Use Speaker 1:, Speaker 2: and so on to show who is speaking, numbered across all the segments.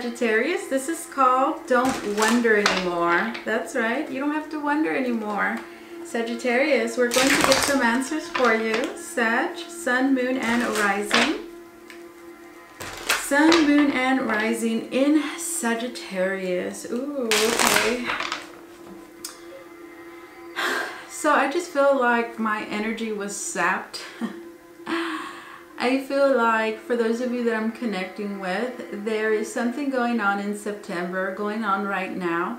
Speaker 1: Sagittarius. This is called Don't Wonder Anymore. That's right, you don't have to wonder anymore. Sagittarius, we're going to get some answers for you. Sag, Sun, Moon, and Rising. Sun, Moon, and Rising in Sagittarius. Ooh, okay. So I just feel like my energy was sapped. I feel like for those of you that I'm connecting with, there is something going on in September, going on right now,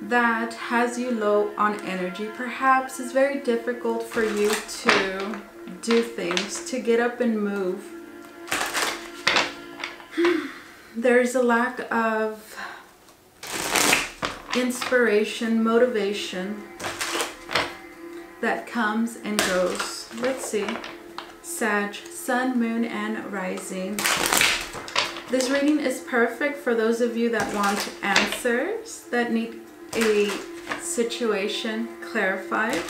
Speaker 1: that has you low on energy. Perhaps it's very difficult for you to do things, to get up and move. There's a lack of inspiration, motivation that comes and goes. Let's see. Sag, Sun, Moon, and Rising. This reading is perfect for those of you that want answers, that need a situation clarified.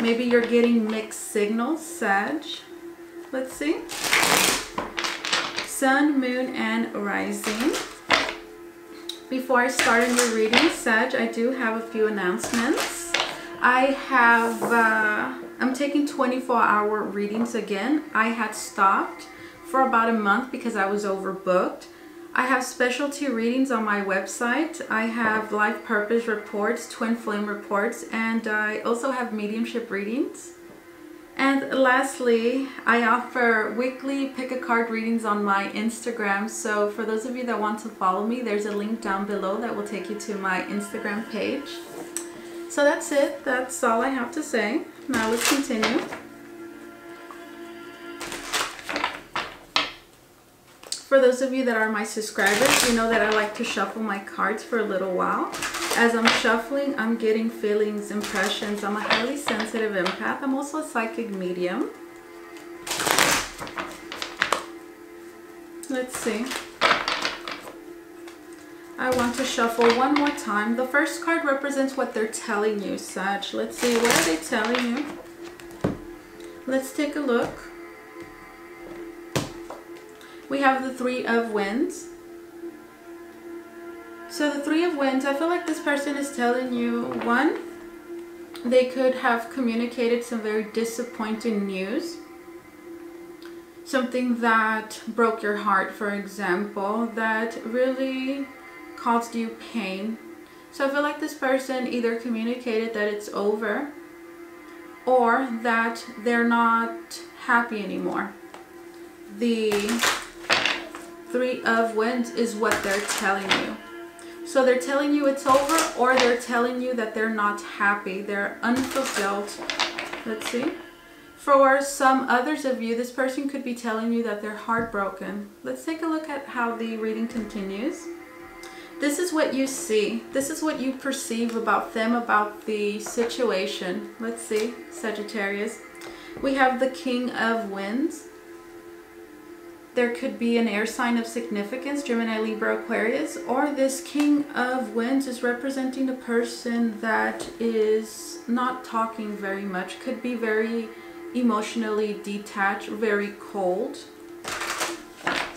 Speaker 1: Maybe you're getting mixed signals, Sag. Let's see. Sun, Moon, and Rising. Before I start in your reading, Sag, I do have a few announcements. I have... Uh, I'm taking 24 hour readings again. I had stopped for about a month because I was overbooked. I have specialty readings on my website. I have life purpose reports, twin flame reports, and I also have mediumship readings. And lastly, I offer weekly pick a card readings on my Instagram. So for those of you that want to follow me, there's a link down below that will take you to my Instagram page. So that's it. That's all I have to say. Now let's continue. For those of you that are my subscribers, you know that I like to shuffle my cards for a little while. As I'm shuffling, I'm getting feelings, impressions. I'm a highly sensitive empath. I'm also a psychic medium. Let's see. I want to shuffle one more time. The first card represents what they're telling you, Sag. Let's see, what are they telling you? Let's take a look. We have the Three of Wands. So the Three of Wands, I feel like this person is telling you, one, they could have communicated some very disappointing news. Something that broke your heart, for example, that really caused you pain. So I feel like this person either communicated that it's over or that they're not happy anymore. The Three of Wands is what they're telling you. So they're telling you it's over or they're telling you that they're not happy. They're unfulfilled. Let's see. For some others of you, this person could be telling you that they're heartbroken. Let's take a look at how the reading continues. This is what you see. This is what you perceive about them, about the situation. Let's see, Sagittarius. We have the King of Winds. There could be an air sign of significance, Gemini, Libra, Aquarius, or this King of Winds is representing a person that is not talking very much, could be very emotionally detached, very cold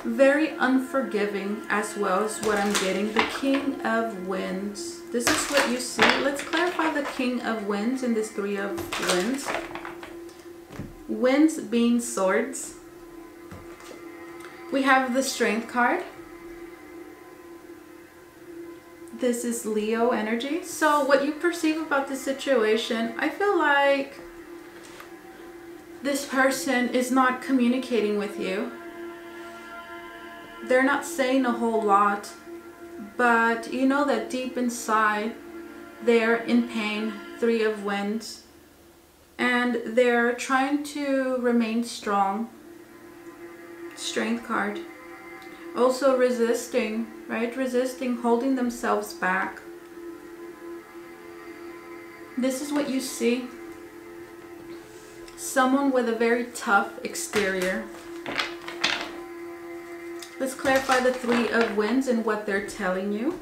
Speaker 1: very unforgiving as well as what I'm getting. The King of Winds. This is what you see. Let's clarify the King of Winds and this Three of Winds. Winds being swords. We have the Strength card. This is Leo energy. So what you perceive about the situation, I feel like this person is not communicating with you they're not saying a whole lot, but you know that deep inside they're in pain, three of winds, and they're trying to remain strong. Strength card. Also resisting, right? Resisting, holding themselves back. This is what you see. Someone with a very tough exterior. Let's clarify the Three of Wands and what they're telling you.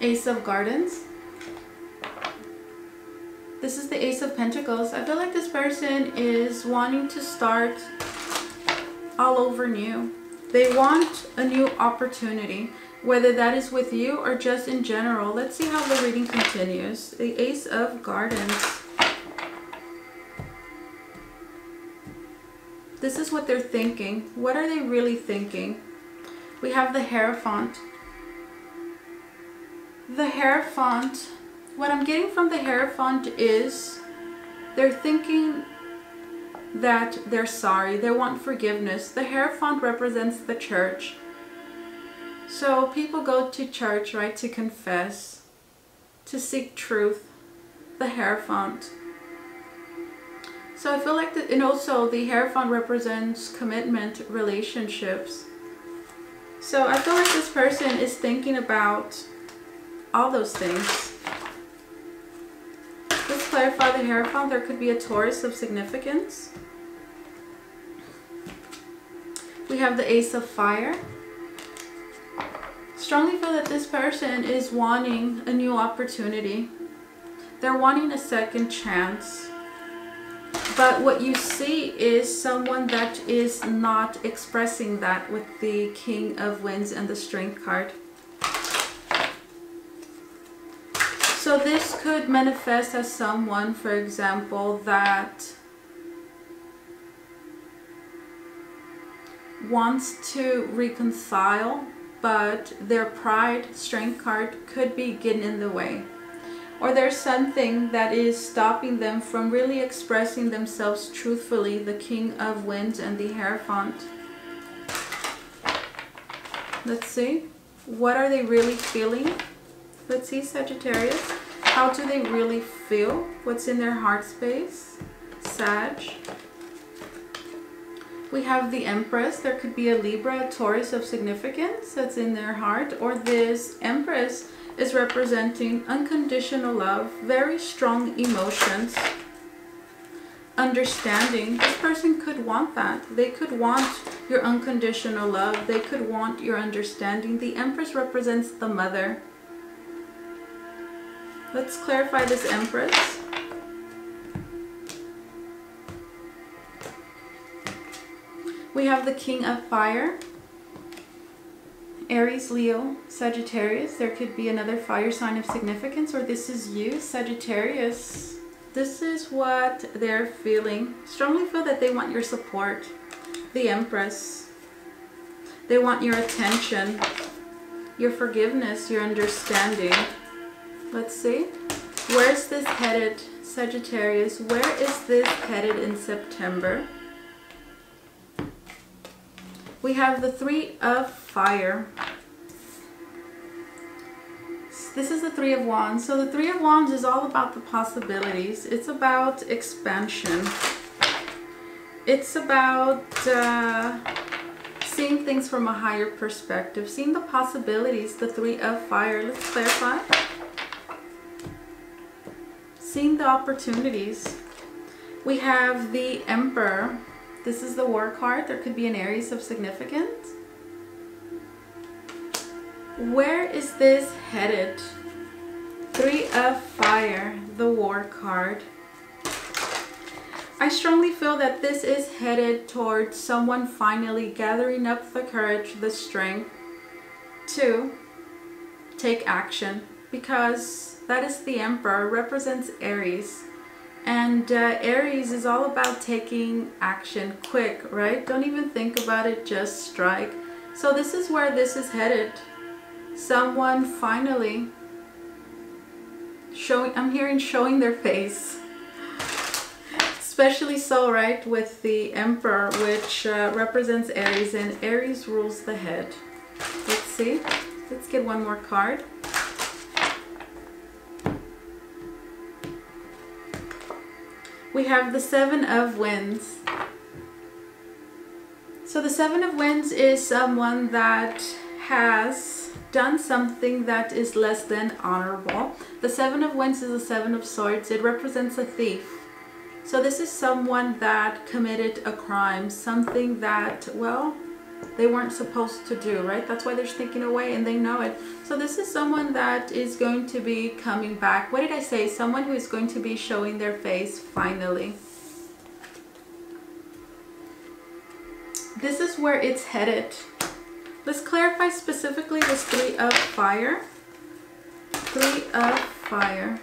Speaker 1: Ace of Gardens. This is the Ace of Pentacles. I feel like this person is wanting to start all over new. They want a new opportunity, whether that is with you or just in general. Let's see how the reading continues. The Ace of Gardens. This is what they're thinking. What are they really thinking? We have the Hierophant. The Hierophant, what I'm getting from the Hierophant is they're thinking that they're sorry. They want forgiveness. The Hierophant represents the church. So people go to church, right, to confess, to seek truth. The Hierophant. So I feel like, the, and also the Hierophant represents commitment, relationships. So I feel like this person is thinking about all those things. Let's clarify the Hierophant. There could be a Taurus of significance. We have the Ace of Fire. Strongly feel that this person is wanting a new opportunity. They're wanting a second chance. But what you see is someone that is not expressing that with the King of Winds and the Strength card. So this could manifest as someone, for example, that wants to reconcile, but their pride, strength card, could be getting in the way or there's something that is stopping them from really expressing themselves truthfully, the King of Winds and the Hierophant. Let's see. What are they really feeling? Let's see, Sagittarius. How do they really feel? What's in their heart space? Sag. We have the Empress. There could be a Libra, a Taurus of significance that's in their heart. Or this Empress is representing unconditional love, very strong emotions, understanding. This person could want that. They could want your unconditional love. They could want your understanding. The Empress represents the mother. Let's clarify this Empress. We have the King of Fire. Aries, Leo, Sagittarius. There could be another fire sign of significance or this is you, Sagittarius. This is what they're feeling. Strongly feel that they want your support. The Empress. They want your attention, your forgiveness, your understanding. Let's see. Where's this headed, Sagittarius? Where is this headed in September? We have the Three of Fire. This is the Three of Wands. So the Three of Wands is all about the possibilities. It's about expansion. It's about uh, seeing things from a higher perspective, seeing the possibilities, the Three of Fire. Let's clarify. Seeing the opportunities. We have the Emperor. This is the war card. There could be an Aries of significance. Where is this headed? Three of Fire, the war card. I strongly feel that this is headed towards someone finally gathering up the courage, the strength to take action because that is the Emperor, represents Aries. And uh, Aries is all about taking action quick, right? Don't even think about it, just strike. So this is where this is headed. Someone finally showing, I'm hearing showing their face. Especially so, right, with the Emperor, which uh, represents Aries, and Aries rules the head. Let's see. Let's get one more card. We have the Seven of Winds. So the Seven of Winds is someone that has done something that is less than honorable. The Seven of Winds is the Seven of Swords. It represents a thief. So this is someone that committed a crime, something that, well, they weren't supposed to do, right? That's why they're sneaking away and they know it. So this is someone that is going to be coming back. What did I say? Someone who is going to be showing their face finally. This is where it's headed. Let's clarify specifically this three of fire. Three of fire.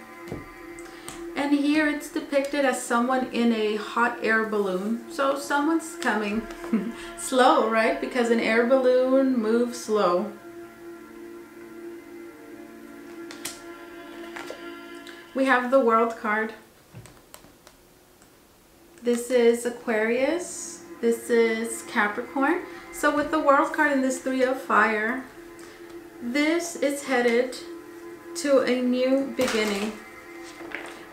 Speaker 1: And here it's depicted as someone in a hot air balloon. So someone's coming slow, right? Because an air balloon moves slow. We have the world card. This is Aquarius. This is Capricorn. So with the world card in this three of fire, this is headed to a new beginning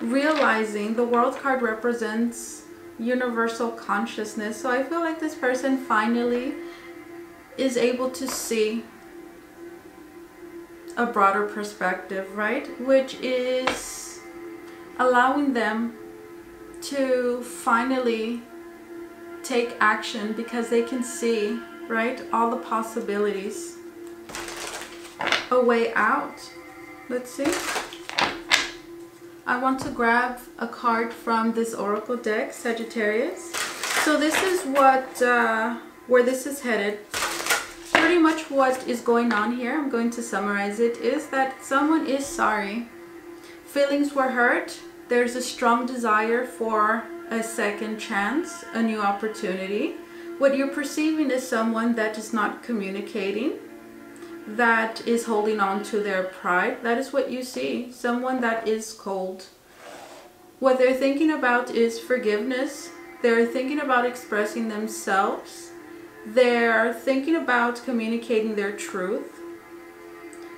Speaker 1: realizing the world card represents universal consciousness. So I feel like this person finally is able to see a broader perspective, right? Which is allowing them to finally take action because they can see, right, all the possibilities. A way out. Let's see. I want to grab a card from this Oracle deck, Sagittarius. So this is what, uh, where this is headed. Pretty much what is going on here, I'm going to summarize it, is that someone is sorry. Feelings were hurt. There's a strong desire for a second chance, a new opportunity. What you're perceiving is someone that is not communicating that is holding on to their pride. That is what you see. Someone that is cold. What they're thinking about is forgiveness. They're thinking about expressing themselves. They're thinking about communicating their truth.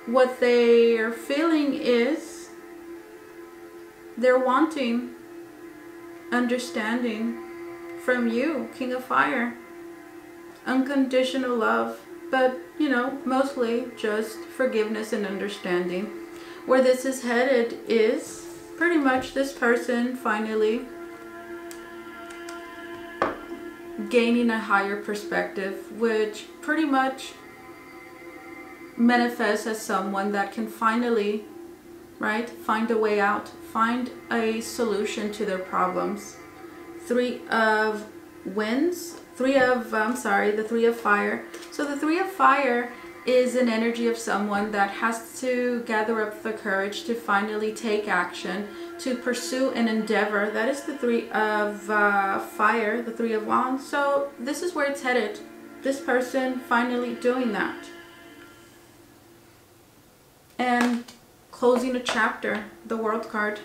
Speaker 1: What they are feeling is they're wanting understanding from you, King of Fire. Unconditional love but you know, mostly just forgiveness and understanding. Where this is headed is pretty much this person finally gaining a higher perspective, which pretty much manifests as someone that can finally, right, find a way out, find a solution to their problems. Three of Wands Three of, I'm sorry, the Three of Fire. So the Three of Fire is an energy of someone that has to gather up the courage to finally take action, to pursue an endeavor. That is the Three of uh, Fire, the Three of Wands. So this is where it's headed. This person finally doing that. And closing a chapter, the World card.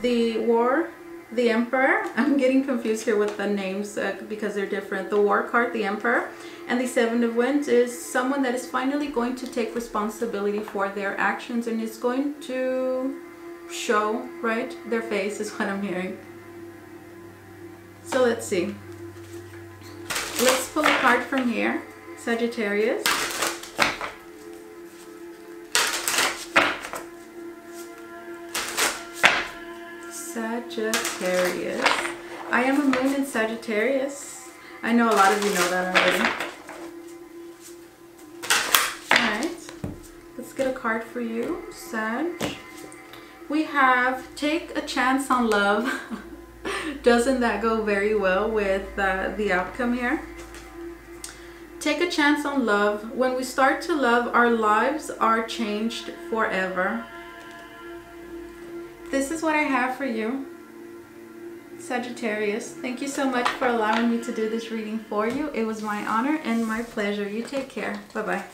Speaker 1: The War the Emperor. I'm getting confused here with the names uh, because they're different. The War card, the Emperor, and the Seven of Winds is someone that is finally going to take responsibility for their actions and is going to show, right, their face is what I'm hearing. So let's see. Let's pull a card from here. Sagittarius. Sagittarius. I am a moon in Sagittarius. I know a lot of you know that already. Alright, let's get a card for you, Sag. We have Take a Chance on Love. Doesn't that go very well with uh, the outcome here? Take a chance on love. When we start to love, our lives are changed forever this is what I have for you. Sagittarius, thank you so much for allowing me to do this reading for you. It was my honor and my pleasure. You take care. Bye-bye.